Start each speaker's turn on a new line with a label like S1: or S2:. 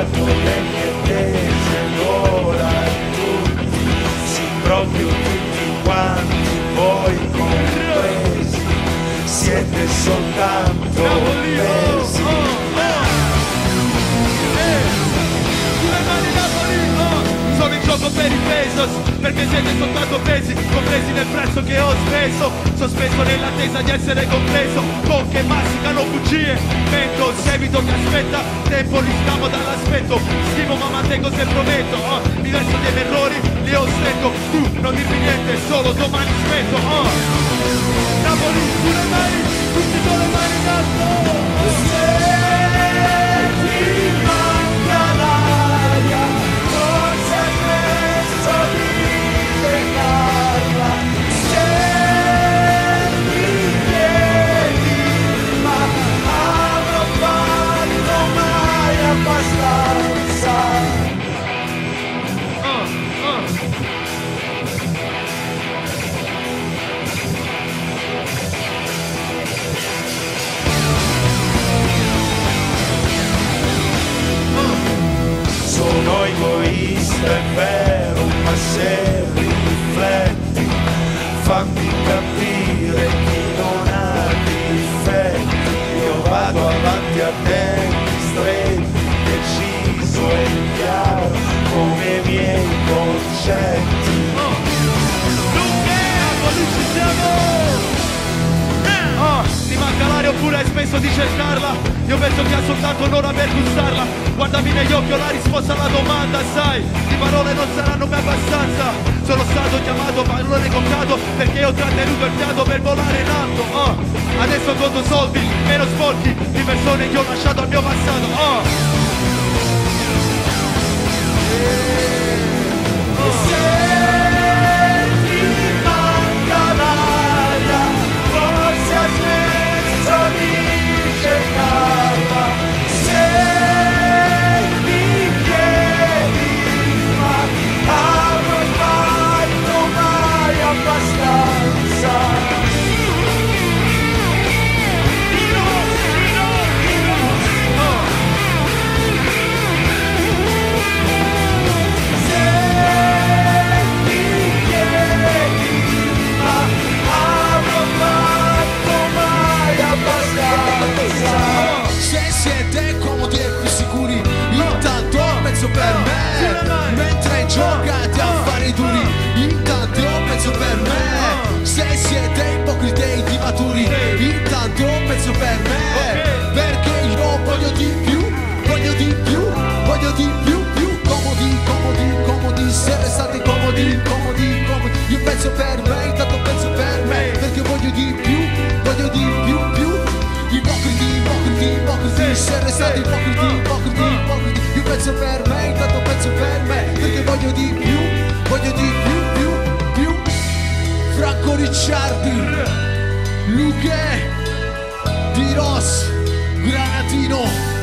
S1: passato le mie tese ora tutti, sì proprio tutti quanti voi compresi, siete soltanto
S2: perché siete soltanto presi compresi nel prezzo che ho speso sospeso nell'attesa di essere compreso bocche masticano bugie mento seguito che aspetta tempo li scavo dall'aspetto schimo ma mantengo se prometto oh, mi resto dei errori li ostento tu non dirmi niente solo domani smetto oh.
S1: Egoista, è vero, ma se rifletti, fammi capire chi non ha difetti. Io vado avanti a tempi stretti, deciso e chiaro, come i miei concetti.
S2: Oppure hai smesso di cercarla? Io penso che ha soltanto un'ora per gustarla Guardami negli occhi ho la risposta alla domanda, sai Di parole non saranno mai abbastanza Sono stato chiamato parole contato Perché ho trattenuto il fiato per volare in alto ah. Adesso conto soldi, meno sporchi Di persone che ho lasciato al mio passato ah. Forse
S3: me. Mentre giocate a fare duri, intanto un pezzo per me. Se siete ipocriti e immaturi, intanto un pezzo per me. Perché io voglio di più, voglio di più, voglio di più, più comodi, comodi, comodi. Se restate comodi, comodi, comodi. Io penso per me, intanto penso per me. Perché voglio di più, voglio di più, più. Ipocriti, ipocriti, ipocriti Se restate ipocriti, ipocriti, ipocriti Penso per me, intanto penso per me Perché voglio di più, voglio di più, più, più. Franco Ricciardi Lughe Di Ross Granatino